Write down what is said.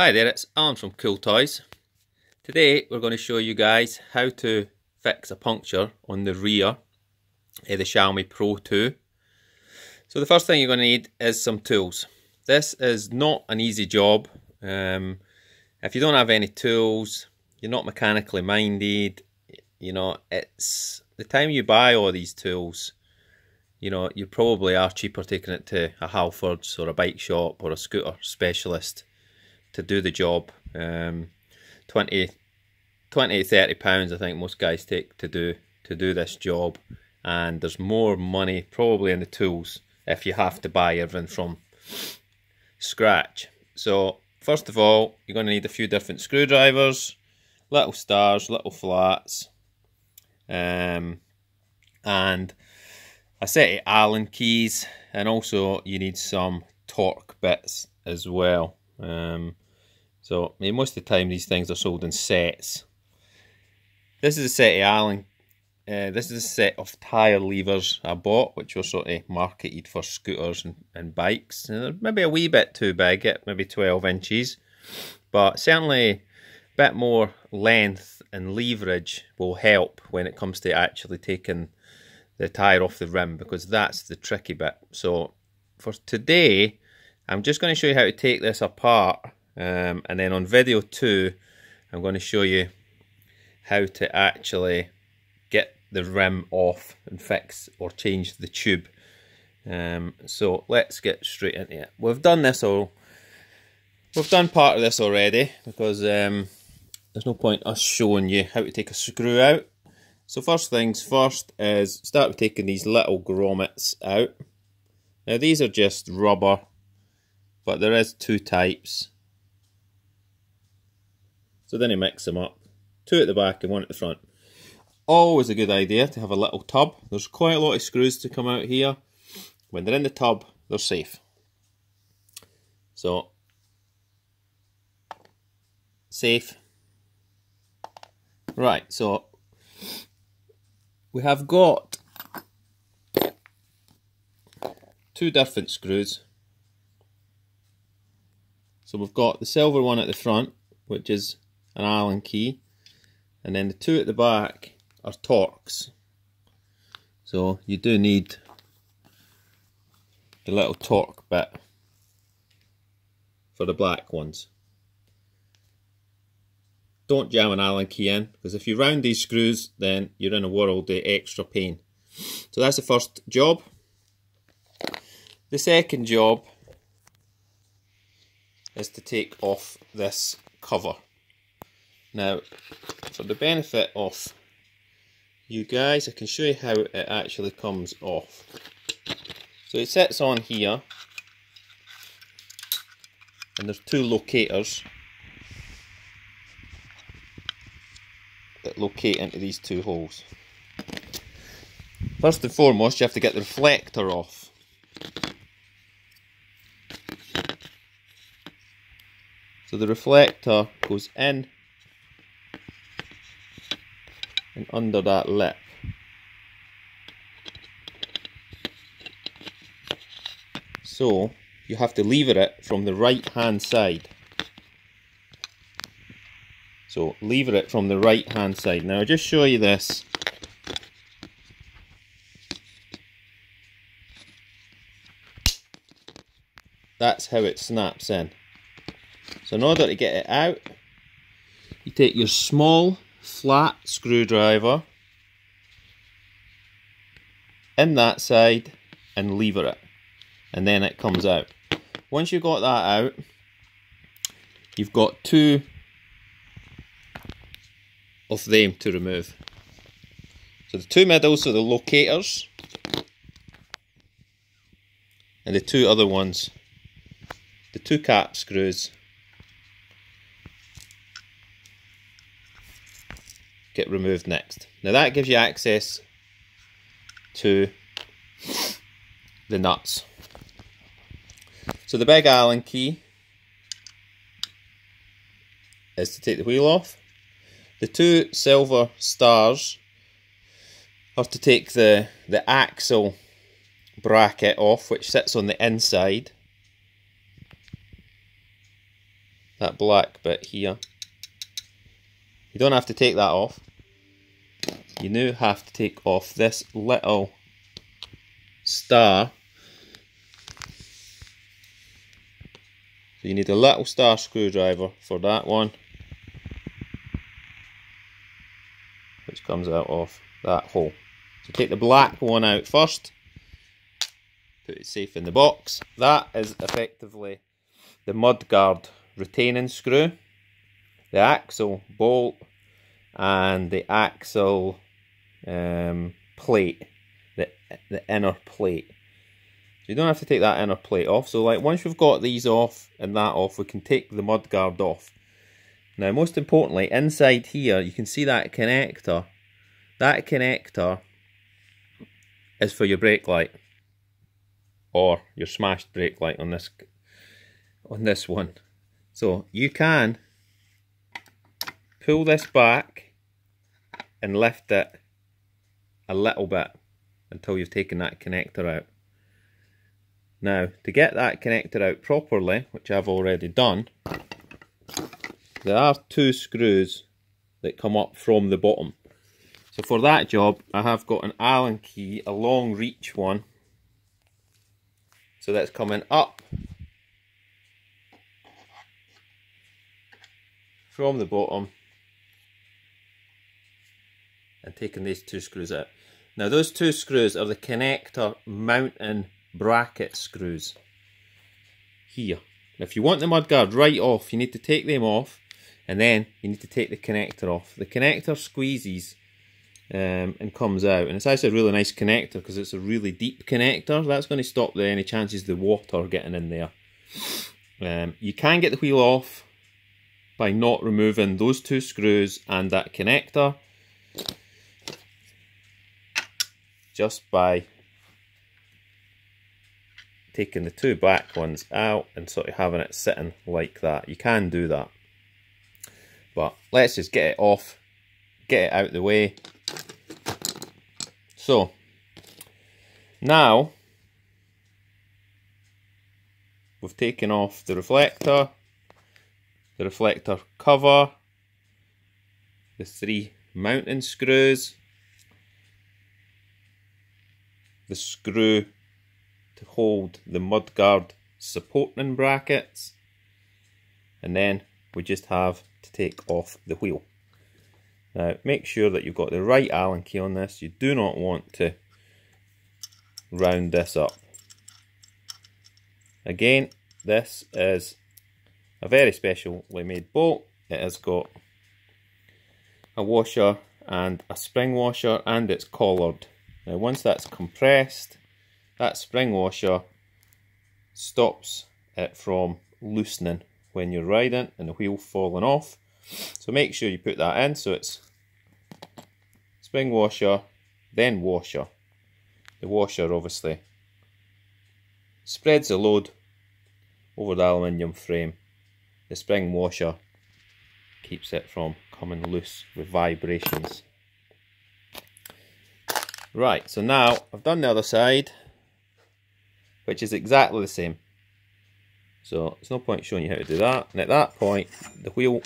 Hi there, it's Alan from Kooltoyz. Today we're going to show you guys how to fix a puncture on the rear of the Xiaomi Pro 2. So the first thing you're going to need is some tools. This is not an easy job. Um, if you don't have any tools, you're not mechanically minded, you know, it's the time you buy all these tools, you know, you probably are cheaper taking it to a Halfords or a bike shop or a scooter specialist to do the job. Um, 20, 20 30 pounds I think most guys take to do to do this job and there's more money probably in the tools if you have to buy everything from scratch. So first of all you're going to need a few different screwdrivers, little stars, little flats um, and a set of Allen keys and also you need some Torx bits as well. Um, so, I mean, most of the time these things are sold in sets. This is a set of Allen. Uh, this is a set of tyre levers I bought, which were sort of marketed for scooters and, and bikes. And they're maybe a wee bit too big, at maybe 12 inches. But certainly a bit more length and leverage will help when it comes to actually taking the tyre off the rim because that's the tricky bit. So for today, I'm just going to show you how to take this apart um, and then on video two, I'm going to show you how to actually get the rim off and fix or change the tube. Um, so let's get straight into it. We've done this all. We've done part of this already because um, there's no point us showing you how to take a screw out. So first things first is start with taking these little grommets out. Now these are just rubber, but there is two types. So then you mix them up. Two at the back and one at the front. Always a good idea to have a little tub. There's quite a lot of screws to come out here. When they're in the tub, they're safe. So, safe. Right, so we have got two different screws. So we've got the silver one at the front, which is an Allen key, and then the two at the back are Torx. So you do need the little Torx bit for the black ones. Don't jam an Allen key in, because if you round these screws, then you're in a world of extra pain. So that's the first job. The second job is to take off this cover. Now, for the benefit of you guys, I can show you how it actually comes off. So it sits on here, and there's two locators that locate into these two holes. First and foremost, you have to get the reflector off. So the reflector goes in and under that lip. So you have to lever it from the right hand side. So lever it from the right hand side. Now I'll just show you this. That's how it snaps in. So in order to get it out, you take your small flat screwdriver in that side and lever it and then it comes out. Once you've got that out, you've got two of them to remove. So the two middles are the locators and the two other ones, the two cap screws removed next. Now that gives you access to the nuts. So the big Allen key is to take the wheel off. The two silver stars are to take the, the axle bracket off which sits on the inside. that black bit here. You don't have to take that off. You now have to take off this little star. So you need a little star screwdriver for that one. Which comes out of that hole. So take the black one out first. Put it safe in the box. That is effectively the mudguard retaining screw, the axle bolt, and the axle um, plate, the, the inner plate. So you don't have to take that inner plate off. So like once we've got these off and that off, we can take the mudguard off. Now most importantly, inside here, you can see that connector. That connector is for your brake light or your smashed brake light on this on this one. So you can pull this back and lift it a little bit until you've taken that connector out. Now, to get that connector out properly, which I've already done, there are two screws that come up from the bottom. So for that job, I have got an Allen key, a long reach one. So that's coming up from the bottom and taking these two screws out. Now those two screws are the connector mounting bracket screws here. Now if you want the mudguard right off, you need to take them off and then you need to take the connector off. The connector squeezes um, and comes out and it's actually a really nice connector because it's a really deep connector. That's going to stop the, any chances of the water getting in there. Um, you can get the wheel off by not removing those two screws and that connector just by taking the two back ones out and sort of having it sitting like that. You can do that. But let's just get it off, get it out of the way. So, now we've taken off the reflector the reflector cover, the three mounting screws, the screw to hold the mudguard supporting brackets, and then we just have to take off the wheel. Now make sure that you've got the right Allen key on this, you do not want to round this up. Again, this is a very specially made bolt. It has got a washer and a spring washer and it's collared. Now once that's compressed, that spring washer stops it from loosening when you're riding and the wheel falling off. So make sure you put that in so it's spring washer, then washer. The washer obviously spreads the load over the aluminium frame the spring washer keeps it from coming loose with vibrations. Right, so now I've done the other side, which is exactly the same. So it's no point showing you how to do that. And at that point, the wheel